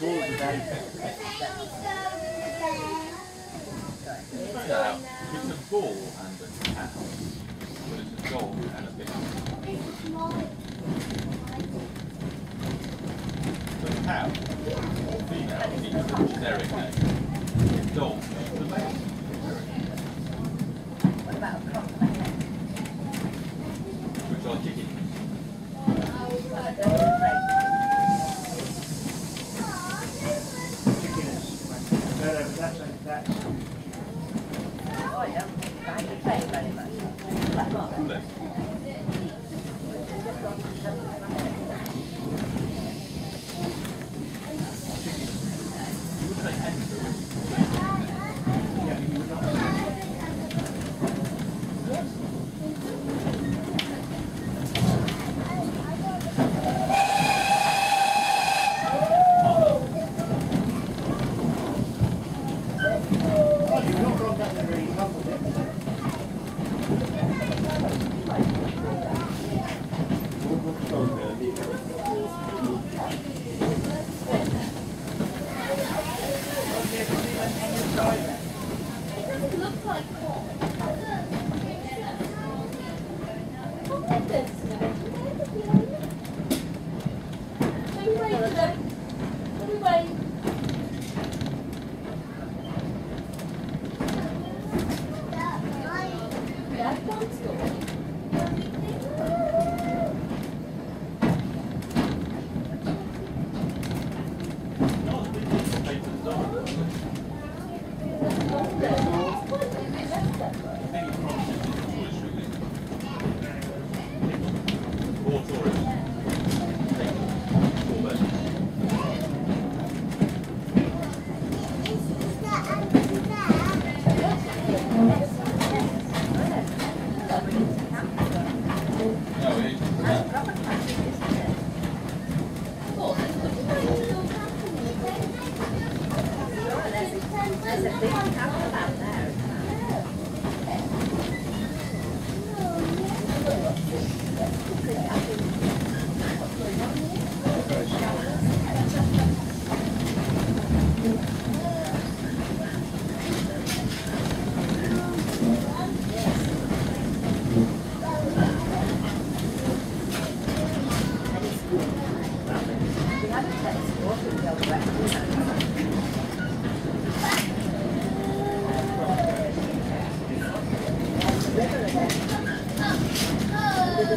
It's a ball and a cat. But it's a dog and a pig. The cow, female, needs a generic name. Dog, the male. What about a cock? Which are chickens.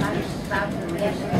magistrado, mestre. Né?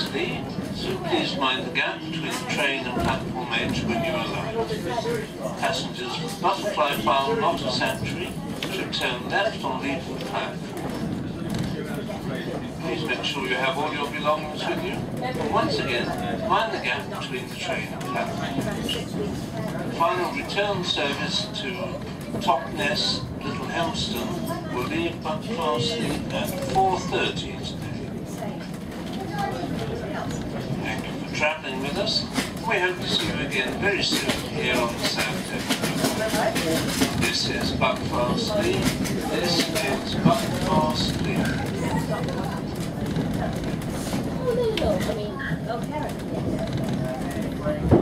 capacity, so please mind the gap between train and platform edge when you arrive. Passengers with butterfly farm and otter sanctuary should turn left on leaving the platform. Please make sure you have all your belongings with you. And once again, mind the gap between the train and platform. Final return service to Totnes, Little Helmston will leave Buckfast at 4.30 traveling with us. We hope to see you again very soon here on the South This is Buckfastleigh. This is Buckfastleigh. Oh, no, no, I mean, oh, okay.